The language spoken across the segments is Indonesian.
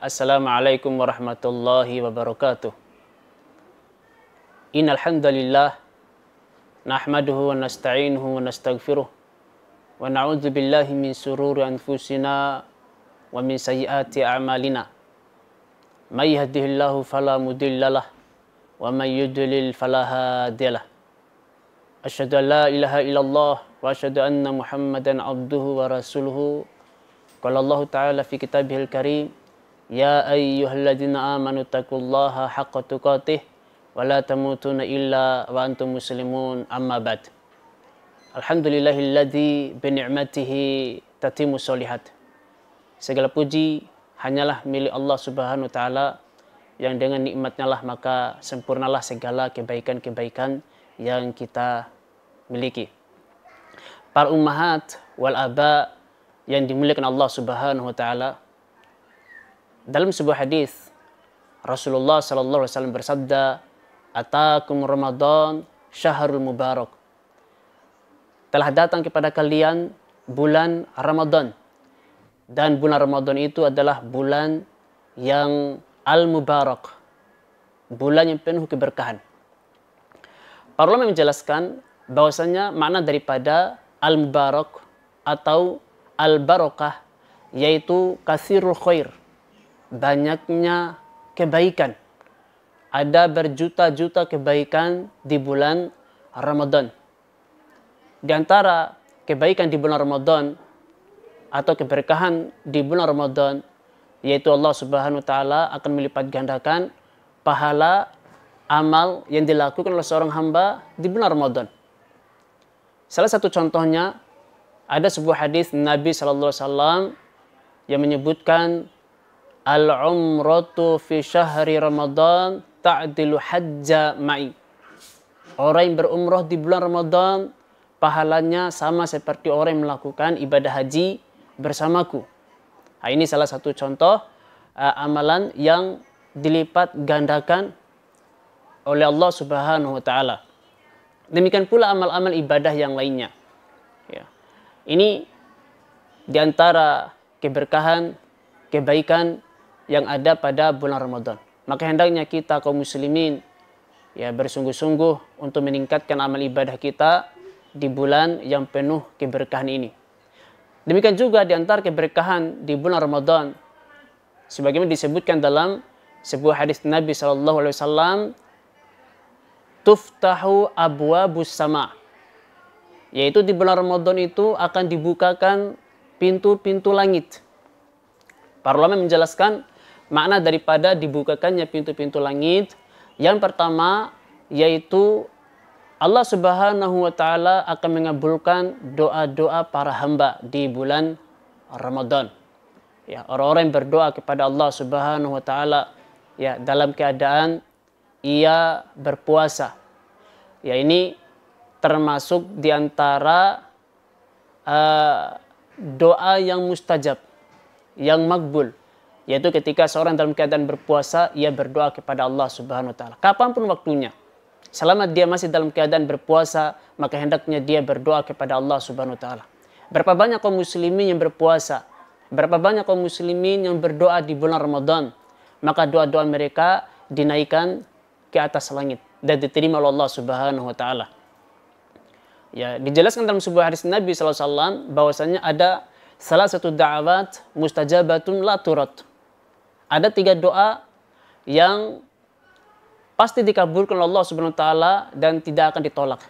السلام عليكم ورحمة الله وبركاته إن الحمد لله نحمده ونستعينه ونستغفره ونعوذ بالله من سرور أنفسنا ومن سيئات أعمالنا من يهده الله فلا مدل له ومن يدلل فلا هادي له أشهد أن لا إله إلا الله وأشهد أن محمدا عبده ورسوله قال الله تعالى في كتابه الكريم Ya ayyuhalladzina amanu taqullaha haqqa tuqatih wa la tamutunna illa wa antum muslimun amma ba'd. Alhamdulillahilladzi bi ni'matihi tatimu solihat. Segala puji hanyalah milik Allah Subhanahu wa taala yang dengan nikmatnya lah maka sempurnalah segala kebaikan-kebaikan yang kita miliki. Para ummahat wal aba yang dimuliakan Allah Subhanahu wa taala dalam sebuah hadis Rasulullah sallallahu alaihi wasallam bersabda, "Atakum Ramadan syahrul mubarak." Telah datang kepada kalian bulan Ramadan. Dan bulan Ramadan itu adalah bulan yang al-mubarak. Bulan yang penuh keberkahan. Para ulama menjelaskan bahwasanya makna daripada al-mubarak atau al-barakah yaitu kasirul khair banyaknya kebaikan. Ada berjuta-juta kebaikan di bulan Ramadan. Di antara kebaikan di bulan Ramadan atau keberkahan di bulan Ramadan yaitu Allah Subhanahu wa taala akan melipat gandakan pahala amal yang dilakukan oleh seorang hamba di bulan Ramadan. Salah satu contohnya ada sebuah hadis Nabi sallallahu alaihi wasallam yang menyebutkan Al-umratu fi syahri Ramadan ta'dilu hajja ma'i. Orang yang berumrah di bulan Ramadan pahalanya sama seperti orang yang melakukan ibadah haji bersamaku. Nah, ini salah satu contoh uh, amalan yang dilipat gandakan oleh Allah Subhanahu wa taala. Demikian pula amal-amal ibadah yang lainnya. Ya. Ini di antara keberkahan, kebaikan yang ada pada bulan Ramadan. Maka hendaknya kita kaum muslimin ya bersungguh-sungguh untuk meningkatkan amal ibadah kita di bulan yang penuh keberkahan ini. Demikian juga di antara keberkahan di bulan Ramadan sebagaimana disebutkan dalam sebuah hadis Nabi sallallahu alaihi wasallam tuftahu abwabus sama yaitu di bulan Ramadan itu akan dibukakan pintu-pintu langit. Para ulama menjelaskan makna daripada dibukakannya pintu-pintu langit. Yang pertama yaitu Allah Subhanahu wa taala akan mengabulkan doa-doa para hamba di bulan Ramadan. Ya, orang-orang berdoa kepada Allah Subhanahu wa taala ya dalam keadaan ia berpuasa. Ya, ini termasuk di antara uh, doa yang mustajab, yang makbul yaitu ketika seorang dalam keadaan berpuasa ia berdoa kepada Allah Subhanahu wa taala. Kapan pun waktunya selama dia masih dalam keadaan berpuasa maka hendaknya dia berdoa kepada Allah Subhanahu wa taala. Berapa banyak kaum muslimin yang berpuasa? Berapa banyak kaum muslimin yang berdoa di bulan Ramadan? Maka doa-doa mereka dinaikkan ke atas langit dan diterima oleh Allah Subhanahu wa taala. Ya dijelaskan dalam sebuah hadis Nabi SAW bahwasanya ada salah satu da'awat mustajabatun la turat ada tiga doa yang pasti dikabulkan Allah Subhanahu wa taala dan tidak akan ditolak.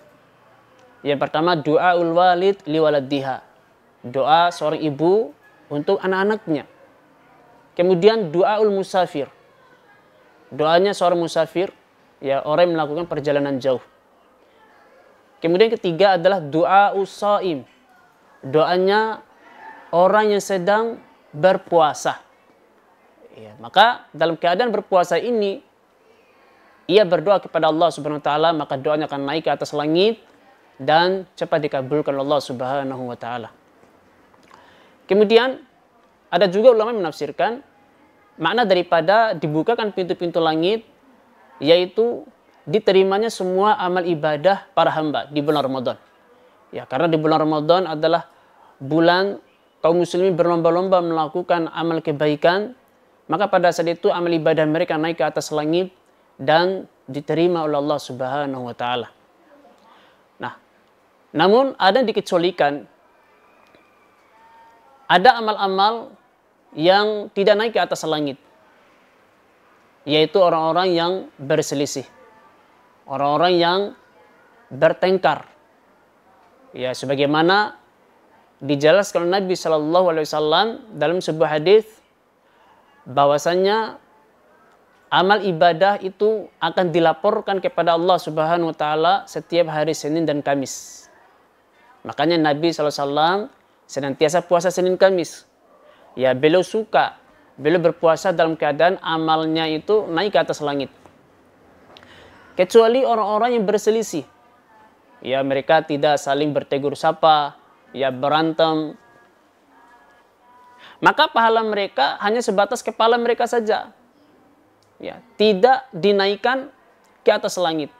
Yang pertama doa ul walid liwaladdiha. Doa seorang ibu untuk anak-anaknya. Kemudian doa ul musafir. Doanya seorang musafir ya orang yang melakukan perjalanan jauh. Kemudian ketiga adalah doa usaim. Doanya orang yang sedang berpuasa Ya, maka dalam keadaan berpuasa ini ia berdoa kepada Allah Subhanahu wa taala maka doanya akan naik ke atas langit dan cepat dikabulkan Allah Subhanahu wa taala. Kemudian ada juga ulama yang menafsirkan makna daripada dibukakan pintu-pintu langit yaitu diterimanya semua amal ibadah para hamba di bulan Ramadan. Ya, karena di bulan Ramadan adalah bulan kaum muslimin berlomba-lomba melakukan amal kebaikan Maka pada saat itu amal ibadah mereka naik ke atas langit dan diterima oleh Allah Subhanahu wa taala. Nah, namun ada yang dikecualikan ada amal-amal yang tidak naik ke atas langit yaitu orang-orang yang berselisih orang-orang yang bertengkar ya sebagaimana dijelaskan Nabi Shallallahu Alaihi Wasallam dalam sebuah hadis bahwasanya amal ibadah itu akan dilaporkan kepada Allah Subhanahu Wa Taala setiap hari Senin dan Kamis. Makanya Nabi SAW senantiasa puasa Senin Kamis. Ya beliau suka, beliau berpuasa dalam keadaan amalnya itu naik ke atas langit. Kecuali orang-orang yang berselisih. Ya mereka tidak saling bertegur sapa, ya berantem. Maka pahala mereka hanya sebatas kepala mereka saja. Ya, tidak dinaikkan ke atas langit.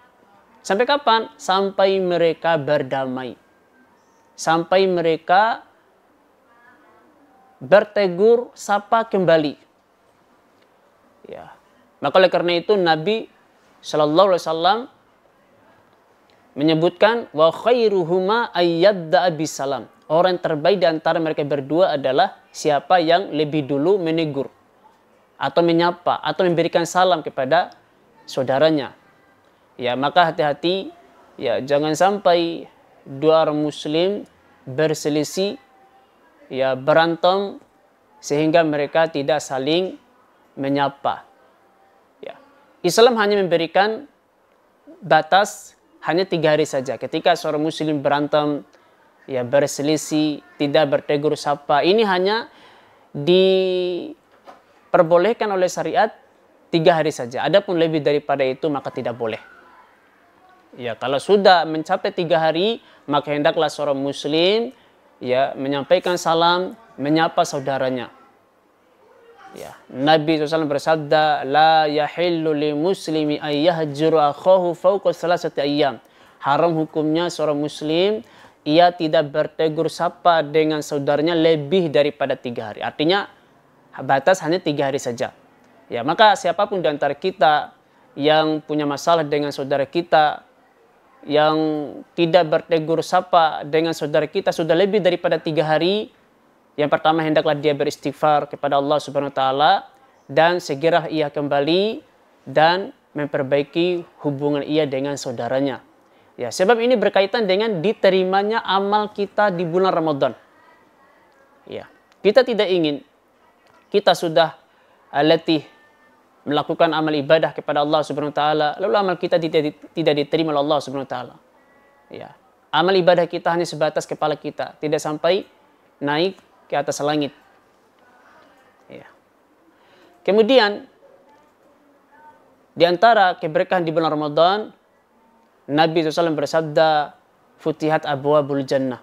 Sampai kapan? Sampai mereka berdamai. Sampai mereka bertegur sapa kembali. Ya. Maka oleh karena itu Nabi Shallallahu Alaihi Wasallam menyebutkan wa khairuhuma ayyadda salam. Orang terbaik di antara mereka berdua adalah siapa yang lebih dulu menegur atau menyapa atau memberikan salam kepada saudaranya. Ya, maka hati-hati ya jangan sampai dua orang muslim berselisih ya berantem sehingga mereka tidak saling menyapa. Ya. Islam hanya memberikan batas hanya tiga hari saja. Ketika seorang muslim berantem, ya berselisih, tidak bertegur sapa, ini hanya diperbolehkan oleh syariat tiga hari saja. Adapun lebih daripada itu maka tidak boleh. Ya, kalau sudah mencapai tiga hari, maka hendaklah seorang muslim ya menyampaikan salam, menyapa saudaranya. Ya, Nabi SAW bersabda, La yahillu li muslimi ayyahjuru akhahu fauqa salasati ayyam. Haram hukumnya seorang muslim, ia tidak bertegur sapa dengan saudaranya lebih daripada tiga hari. Artinya, batas hanya tiga hari saja. Ya, maka siapa pun di antara kita yang punya masalah dengan saudara kita, yang tidak bertegur sapa dengan saudara kita sudah lebih daripada tiga hari, yang pertama hendaklah dia beristighfar kepada Allah Subhanahu wa taala dan segera ia kembali dan memperbaiki hubungan ia dengan saudaranya. Ya, sebab ini berkaitan dengan diterimanya amal kita di bulan Ramadan. Ya, kita tidak ingin kita sudah letih melakukan amal ibadah kepada Allah Subhanahu wa taala, lalu amal kita tidak tidak diterima oleh Allah Subhanahu wa taala. Ya. Amal ibadah kita hanya sebatas kepala kita, tidak sampai naik ke atas langit. Ya. Kemudian di antara keberkahan di bulan Ramadan, Nabi SAW bersabda, Futihat abwabul jannah.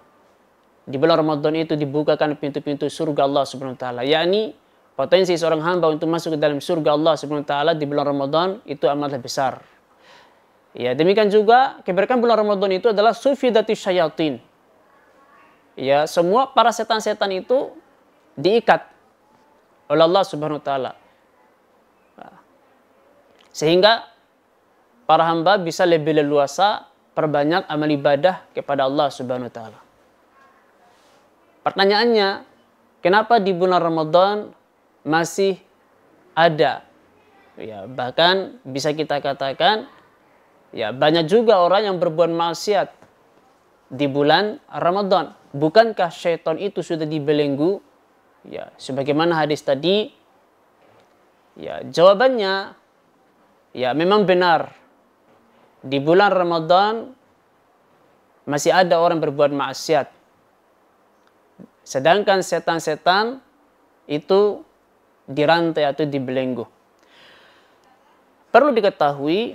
Di bulan Ramadan itu dibukakan pintu-pintu surga Allah Subhanahu wa taala, yakni potensi seorang hamba untuk masuk ke dalam surga Allah Subhanahu wa taala di bulan Ramadan itu amatlah besar. Ya, demikian juga keberkahan bulan Ramadan itu adalah sufidati syayatin ya semua para setan-setan itu diikat oleh Allah Subhanahu wa taala. Sehingga para hamba bisa lebih leluasa perbanyak amal ibadah kepada Allah Subhanahu wa taala. Pertanyaannya, kenapa di bulan Ramadan masih ada ya bahkan bisa kita katakan ya banyak juga orang yang berbuat maksiat di bulan Ramadan bukankah syaitan itu sudah dibelenggu? Ya, sebagaimana hadis tadi, ya jawabannya ya memang benar. Di bulan Ramadan masih ada orang berbuat maksiat. Sedangkan setan-setan itu dirantai atau dibelenggu. Perlu diketahui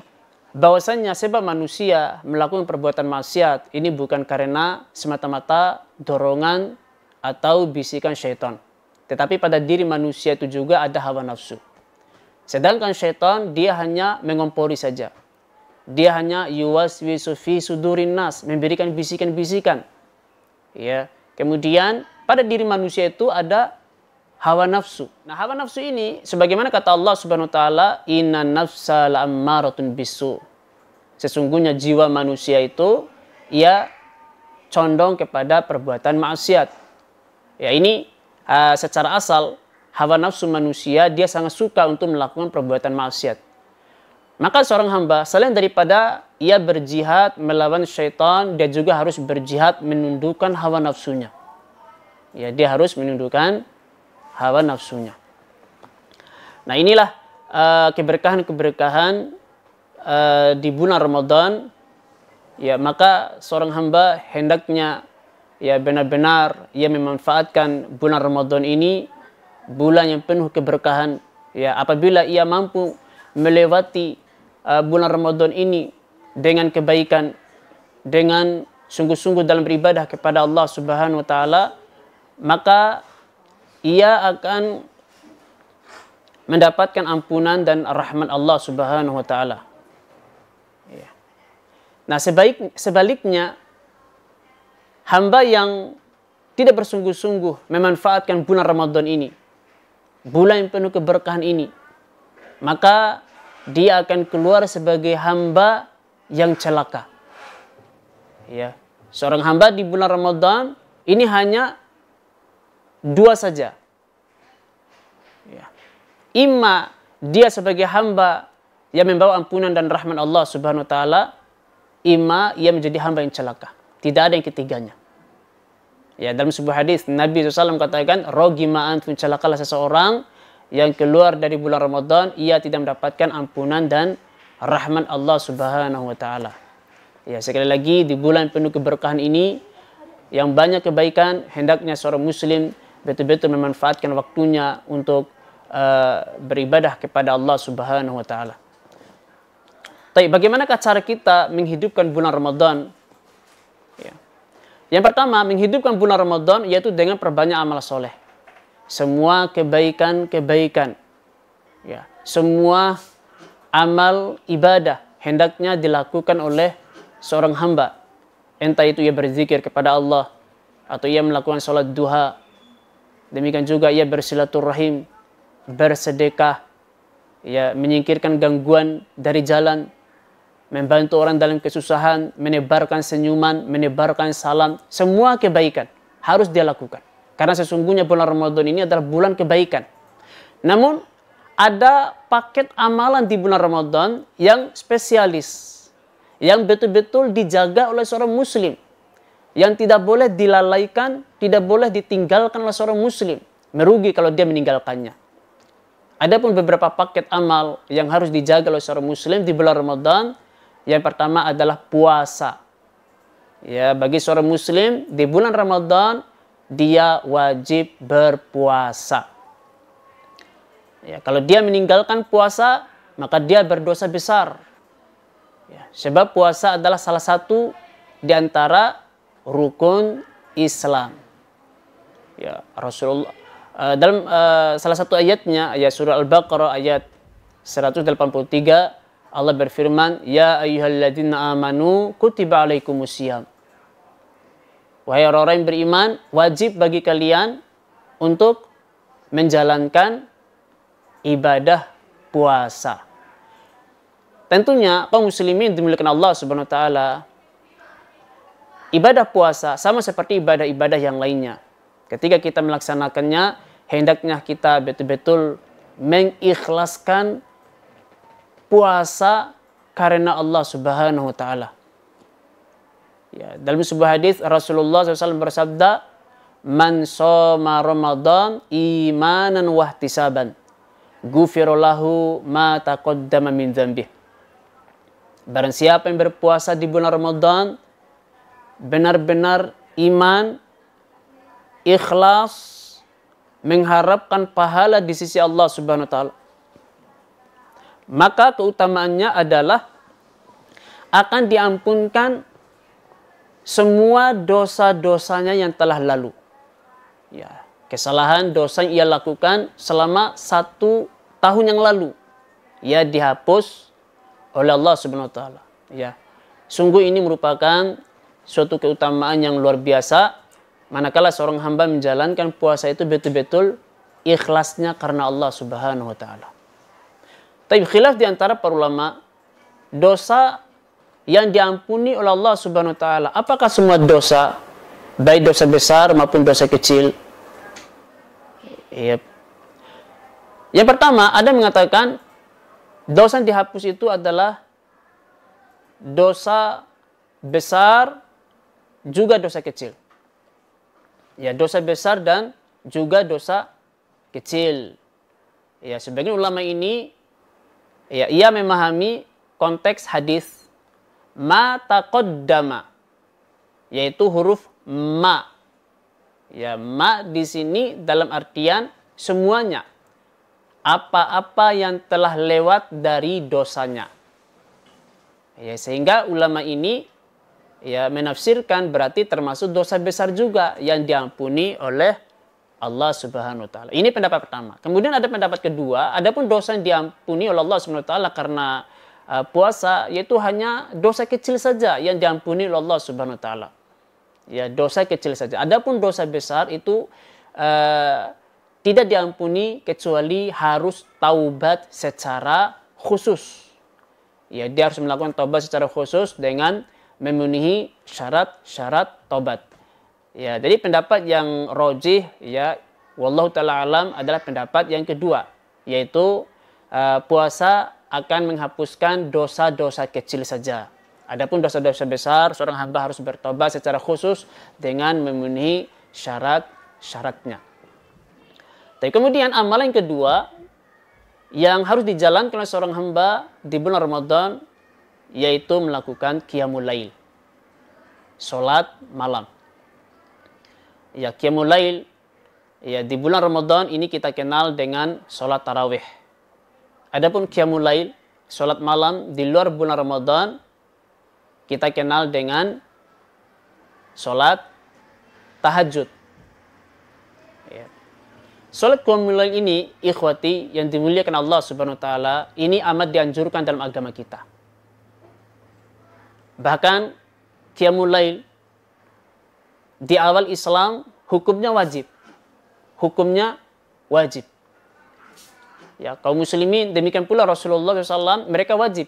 bahwasannya sebab manusia melakukan perbuatan maksiat ini bukan karena semata-mata dorongan atau bisikan syaitan. Tetapi pada diri manusia itu juga ada hawa nafsu. Sedangkan syaitan dia hanya mengompori saja. Dia hanya yuwaswisu fi sudurin nas, memberikan bisikan-bisikan. Ya. Kemudian pada diri manusia itu ada hawa nafsu. Nah, hawa nafsu ini sebagaimana kata Allah Subhanahu wa taala, "Inna nafsa la'ammaratun bisu." Sesungguhnya jiwa manusia itu ia condong kepada perbuatan maksiat. Ya, ini uh, secara asal hawa nafsu manusia dia sangat suka untuk melakukan perbuatan maksiat. Maka seorang hamba selain daripada ia berjihad melawan syaitan, dia juga harus berjihad menundukkan hawa nafsunya. Ya, dia harus menundukkan hawa nafsunya. Nah, inilah uh, keberkahan-keberkahan uh, di bulan Ramadan. Ya, maka seorang hamba hendaknya ya benar-benar ia memanfaatkan bulan Ramadan ini bulan yang penuh keberkahan. Ya, apabila ia mampu melewati uh, bulan Ramadan ini dengan kebaikan, dengan sungguh-sungguh dalam beribadah kepada Allah Subhanahu wa taala, maka ia akan mendapatkan ampunan dan rahmat Allah Subhanahu wa taala. Ya. Nah, sebaik sebaliknya hamba yang tidak bersungguh-sungguh memanfaatkan bulan Ramadan ini, bulan yang penuh keberkahan ini, maka dia akan keluar sebagai hamba yang celaka. Ya, seorang hamba di bulan Ramadan ini hanya dua saja. Ya. Ima dia sebagai hamba yang membawa ampunan dan rahmat Allah Subhanahu wa taala, ima ia menjadi hamba yang celaka. Tidak ada yang ketiganya. Ya, dalam sebuah hadis Nabi SAW katakan, "Rogi ma'an celakalah seseorang yang keluar dari bulan Ramadan ia tidak mendapatkan ampunan dan rahmat Allah Subhanahu wa taala. Ya, sekali lagi di bulan penuh keberkahan ini yang banyak kebaikan hendaknya seorang muslim betul-betul memanfaatkan waktunya untuk uh, beribadah kepada Allah Subhanahu wa taala. Tapi bagaimanakah cara kita menghidupkan bulan Ramadan? Ya. Yang pertama, menghidupkan bulan Ramadan yaitu dengan perbanyak amal soleh semua kebaikan-kebaikan, ya, semua amal ibadah hendaknya dilakukan oleh seorang hamba. Entah itu ia berzikir kepada Allah atau ia melakukan sholat duha. Demikian juga ia bersilaturahim, bersedekah, ya menyingkirkan gangguan dari jalan, membantu orang dalam kesusahan, menebarkan senyuman, menebarkan salam, semua kebaikan harus dia lakukan. Karena sesungguhnya bulan Ramadan ini adalah bulan kebaikan. Namun ada paket amalan di bulan Ramadan yang spesialis. Yang betul-betul dijaga oleh seorang muslim. Yang tidak boleh dilalaikan, tidak boleh ditinggalkan oleh seorang muslim. Merugi kalau dia meninggalkannya. Ada pun beberapa paket amal yang harus dijaga oleh seorang muslim di bulan Ramadan. Yang pertama adalah puasa. Ya, bagi seorang muslim di bulan Ramadan dia wajib berpuasa. Ya, kalau dia meninggalkan puasa, maka dia berdosa besar. Ya, sebab puasa adalah salah satu di antara rukun Islam. Ya, Rasulullah uh, dalam uh, salah satu ayatnya ayat surah Al-Baqarah ayat 183 Allah berfirman, "Ya ayyuhalladzina amanu kutiba alaikumusiyam." Wahai orang-orang yang beriman, wajib bagi kalian untuk menjalankan ibadah puasa. Tentunya kaum muslimin dimuliakan Allah Subhanahu taala. Ibadah puasa sama seperti ibadah-ibadah yang lainnya. Ketika kita melaksanakannya, hendaknya kita betul-betul mengikhlaskan puasa karena Allah Subhanahu wa taala. Ya, dalam sebuah hadis Rasulullah SAW bersabda, "Man soma Ramadan imanan wahtisaban, gufirolahu ma taqaddama min dzambih." Barang siapa yang berpuasa di bulan Ramadan benar-benar iman, ikhlas, mengharapkan pahala di sisi Allah Subhanahu wa taala. Maka keutamaannya adalah akan diampunkan semua dosa-dosanya yang telah lalu. Ya, kesalahan dosa yang ia lakukan selama satu tahun yang lalu, ya dihapus oleh Allah Subhanahu Wa Taala. Ya, sungguh ini merupakan suatu keutamaan yang luar biasa. Manakala seorang hamba menjalankan puasa itu betul-betul ikhlasnya karena Allah Subhanahu wa taala. Tapi khilaf di antara para ulama dosa yang diampuni oleh Allah Subhanahu wa taala. Apakah semua dosa baik dosa besar maupun dosa kecil? Yep. Yang pertama, ada yang mengatakan dosa yang dihapus itu adalah dosa besar juga dosa kecil. Ya, dosa besar dan juga dosa kecil. Ya, sebagian ulama ini ya ia memahami konteks hadis ma taqaddama yaitu huruf ma. Ya, ma di sini dalam artian semuanya apa-apa yang telah lewat dari dosanya. Ya, sehingga ulama ini ya menafsirkan berarti termasuk dosa besar juga yang diampuni oleh Allah Subhanahu wa taala. Ini pendapat pertama. Kemudian ada pendapat kedua, adapun dosa yang diampuni oleh Allah Subhanahu wa taala karena uh, puasa yaitu hanya dosa kecil saja yang diampuni oleh Allah Subhanahu wa taala. Ya, dosa kecil saja. Adapun dosa besar itu uh, tidak diampuni kecuali harus taubat secara khusus. Ya, dia harus melakukan taubat secara khusus dengan memenuhi syarat-syarat taubat. Ya, jadi pendapat yang rojih ya wallahu taala alam adalah pendapat yang kedua yaitu uh, puasa akan menghapuskan dosa-dosa kecil saja. Adapun dosa-dosa besar seorang hamba harus bertobat secara khusus dengan memenuhi syarat-syaratnya. Tapi kemudian amalan yang kedua yang harus dijalankan oleh seorang hamba di bulan Ramadan yaitu melakukan qiyamul lail. Salat malam ya qiyamul lail ya di bulan Ramadan ini kita kenal dengan sholat tarawih. Adapun qiyamul lail, sholat malam di luar bulan Ramadan kita kenal dengan sholat tahajud. Ya. Sholat qiyamul lail ini ikhwati yang dimuliakan Allah Subhanahu wa taala ini amat dianjurkan dalam agama kita. Bahkan qiyamul lail di awal Islam hukumnya wajib. Hukumnya wajib. Ya, kaum muslimin demikian pula Rasulullah SAW mereka wajib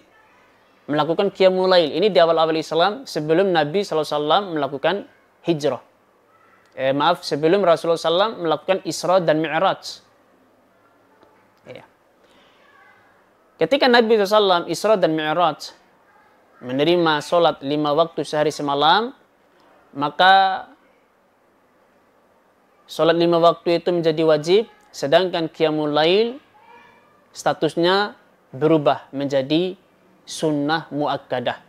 melakukan qiyamul lail. Ini di awal-awal Islam sebelum Nabi SAW melakukan hijrah. Eh, maaf, sebelum Rasulullah SAW melakukan Isra dan Mi'raj. Ya. Ketika Nabi SAW Isra dan Mi'raj menerima solat lima waktu sehari semalam, maka Sholat lima waktu itu menjadi wajib, sedangkan qiyamul lail statusnya berubah menjadi sunnah muakkadah.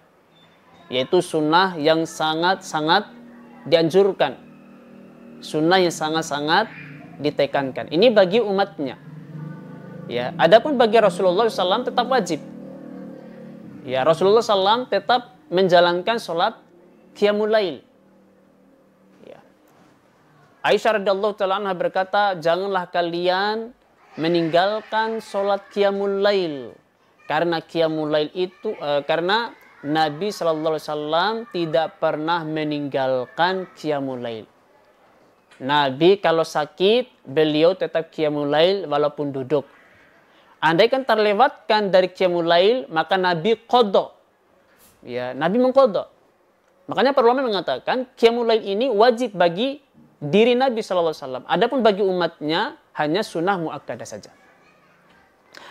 Yaitu sunnah yang sangat-sangat dianjurkan. Sunnah yang sangat-sangat ditekankan. Ini bagi umatnya. Ya, adapun bagi Rasulullah SAW tetap wajib. Ya, Rasulullah SAW tetap menjalankan sholat qiyamul lail. Aisyah radhiyallahu taala berkata, "Janganlah kalian meninggalkan sholat qiyamul lail." Karena qiyamul lail itu uh, karena Nabi sallallahu alaihi wasallam tidak pernah meninggalkan qiyamul lail. Nabi kalau sakit, beliau tetap qiyamul lail walaupun duduk. Andai kan terlewatkan dari qiyamul lail, maka Nabi qadha. Ya, Nabi mengqadha. Makanya para ulama mengatakan qiyamul lail ini wajib bagi diri Nabi SAW. Adapun bagi umatnya hanya sunnah muakkadah saja.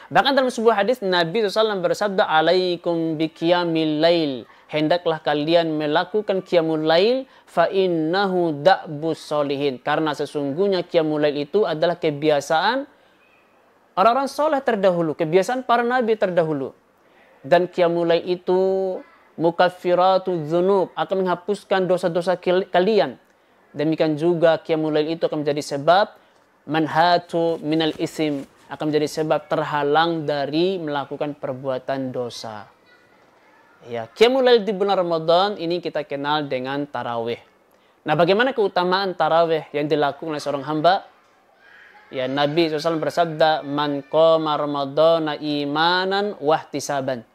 Bahkan dalam sebuah hadis Nabi SAW bersabda alaikum biqiyamil lail. Hendaklah kalian melakukan qiyamul lail fa innahu da'bus solihin. Karena sesungguhnya qiyamul lail itu adalah kebiasaan orang-orang soleh terdahulu. Kebiasaan para nabi terdahulu. Dan qiyamul lail itu mukaffiratu dzunub akan menghapuskan dosa-dosa kalian Demikian juga qiyamul lail itu akan menjadi sebab manhatu minal isim akan menjadi sebab terhalang dari melakukan perbuatan dosa. Ya, qiyamul lail di bulan Ramadan ini kita kenal dengan tarawih. Nah, bagaimana keutamaan tarawih yang dilakukan oleh seorang hamba? Ya, Nabi SAW bersabda, "Man qama ramadhana imanan wahtisaban,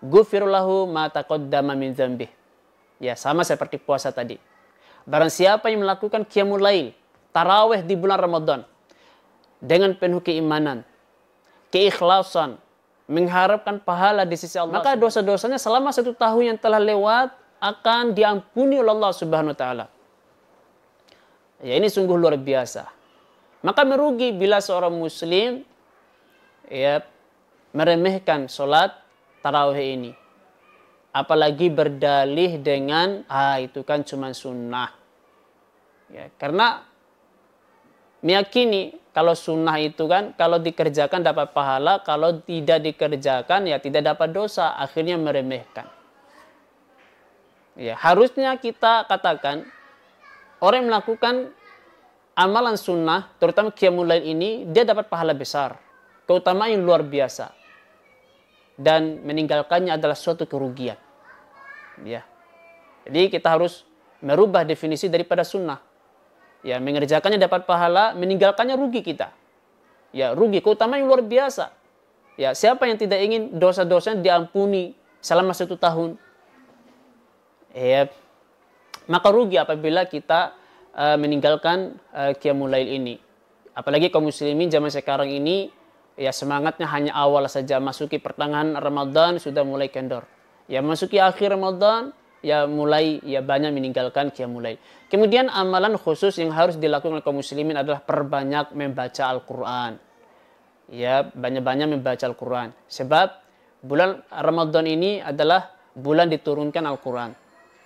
ghufir lahu ma taqaddama min dzambih." Ya, sama seperti puasa tadi. Barang siapa yang melakukan qiyamul lail, taraweh di bulan Ramadan dengan penuh keimanan, keikhlasan, mengharapkan pahala di sisi Allah. Maka dosa-dosanya selama satu tahun yang telah lewat akan diampuni oleh Allah Subhanahu wa taala. Ya ini sungguh luar biasa. Maka merugi bila seorang muslim ya meremehkan sholat tarawih ini. Apalagi berdalih dengan ah itu kan cuma sunnah. Ya, karena meyakini kalau sunnah itu kan kalau dikerjakan dapat pahala, kalau tidak dikerjakan ya tidak dapat dosa, akhirnya meremehkan. Ya, harusnya kita katakan orang yang melakukan amalan sunnah, terutama qiyamul lail ini, dia dapat pahala besar. Keutamaan yang luar biasa. Dan meninggalkannya adalah suatu kerugian. Ya. Jadi kita harus merubah definisi daripada sunnah. Ya, mengerjakannya dapat pahala, meninggalkannya rugi kita. Ya, rugi. Keutamaan yang luar biasa. Ya, siapa yang tidak ingin dosa-dosanya diampuni selama satu tahun? Ya, maka rugi apabila kita uh, meninggalkan uh, qiyamul ini. Apalagi kaum muslimin zaman sekarang ini ya semangatnya hanya awal saja masuki pertengahan Ramadan sudah mulai kendor. Ya masuki akhir Ramadan ya mulai ya banyak meninggalkan qiyamul lail. Kemudian amalan khusus yang harus dilakukan oleh kaum muslimin adalah perbanyak membaca Al-Qur'an. Ya, banyak-banyak membaca Al-Qur'an. Sebab bulan Ramadan ini adalah bulan diturunkan Al-Qur'an.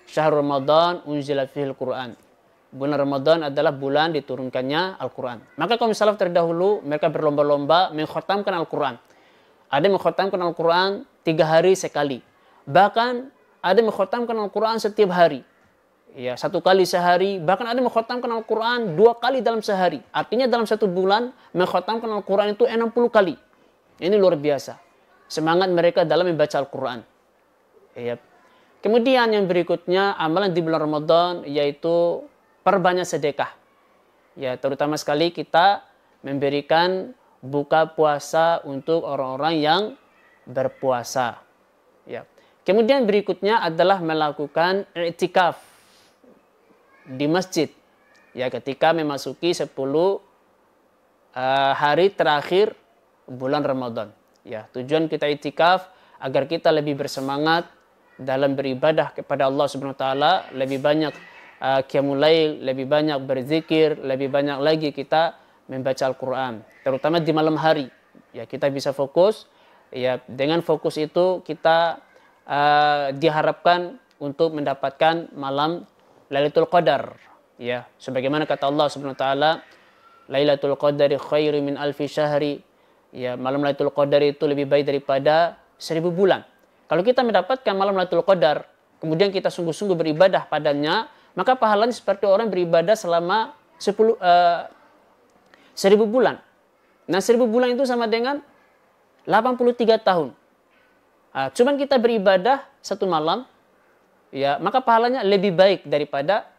Syahrul Ramadan unzila fihil Qur'an bulan Ramadan adalah bulan diturunkannya Al-Quran. Maka kaum salaf terdahulu mereka berlomba-lomba mengkhotamkan Al-Quran. Ada yang mengkhotamkan Al-Quran tiga hari sekali. Bahkan ada mengkhotamkan Al-Quran setiap hari. Ya, satu kali sehari. Bahkan ada mengkhotamkan Al-Quran dua kali dalam sehari. Artinya dalam satu bulan mengkhotamkan Al-Quran itu 60 kali. Ini luar biasa. Semangat mereka dalam membaca Al-Quran. Ya. Kemudian yang berikutnya amalan di bulan Ramadan yaitu perbanyak sedekah. Ya, terutama sekali kita memberikan buka puasa untuk orang-orang yang berpuasa. Ya. Kemudian berikutnya adalah melakukan i'tikaf di masjid. Ya, ketika memasuki 10 uh, hari terakhir bulan Ramadan. Ya, tujuan kita i'tikaf agar kita lebih bersemangat dalam beribadah kepada Allah Subhanahu wa taala, lebih banyak uh, lebih banyak berzikir, lebih banyak lagi kita membaca Al-Qur'an, terutama di malam hari. Ya, kita bisa fokus ya dengan fokus itu kita uh, diharapkan untuk mendapatkan malam Lailatul Qadar. Ya, sebagaimana kata Allah Subhanahu wa taala, Lailatul Qadari khairu min alfi syahri. Ya, malam Lailatul Qadar itu lebih baik daripada seribu bulan. Kalau kita mendapatkan malam Lailatul Qadar, kemudian kita sungguh-sungguh beribadah padanya, maka pahalanya seperti orang beribadah selama 10 uh, eh, seribu bulan. Nah, seribu bulan itu sama dengan 83 tahun. Nah, cuman kita beribadah satu malam, ya maka pahalanya lebih baik daripada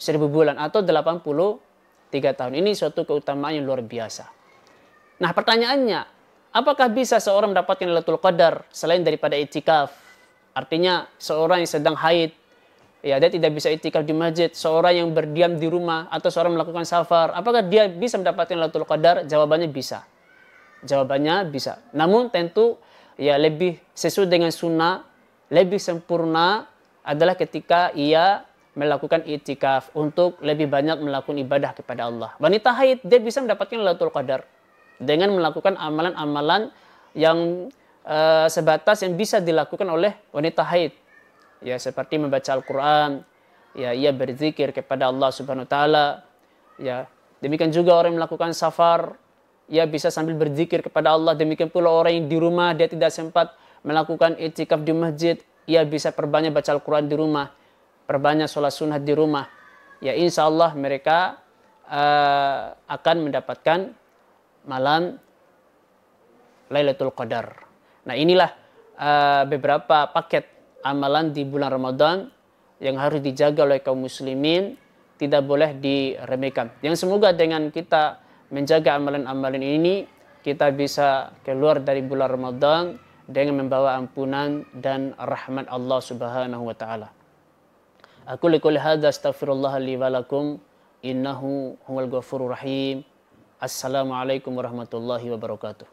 seribu bulan atau 83 tahun. Ini suatu keutamaan yang luar biasa. Nah, pertanyaannya, apakah bisa seorang mendapatkan Lailatul Qadar selain daripada itikaf? Artinya, seorang yang sedang haid ya dia tidak bisa itikaf di masjid, seorang yang berdiam di rumah atau seorang melakukan safar, apakah dia bisa mendapatkan Lailatul Qadar? Jawabannya bisa. Jawabannya bisa. Namun tentu ya lebih sesuai dengan sunnah, lebih sempurna adalah ketika ia melakukan itikaf untuk lebih banyak melakukan ibadah kepada Allah. Wanita haid dia bisa mendapatkan Lailatul Qadar dengan melakukan amalan-amalan yang uh, sebatas yang bisa dilakukan oleh wanita haid ya seperti membaca Al-Quran, ya ia berzikir kepada Allah Subhanahu wa taala, ya. Demikian juga orang yang melakukan safar, ia bisa sambil berzikir kepada Allah. Demikian pula orang yang di rumah dia tidak sempat melakukan itikaf di masjid, ia bisa perbanyak baca Al-Quran di rumah, perbanyak sholat sunat di rumah. Ya insya Allah mereka uh, akan mendapatkan malam Lailatul Qadar. Nah inilah uh, beberapa paket amalan di bulan Ramadan yang harus dijaga oleh kaum muslimin tidak boleh diremehkan. Yang semoga dengan kita menjaga amalan-amalan ini kita bisa keluar dari bulan Ramadan dengan membawa ampunan dan rahmat Allah Subhanahu wa taala. Aku liqul hadza astaghfirullah li wa lakum innahu huwal ghafurur rahim. Assalamualaikum warahmatullahi wabarakatuh.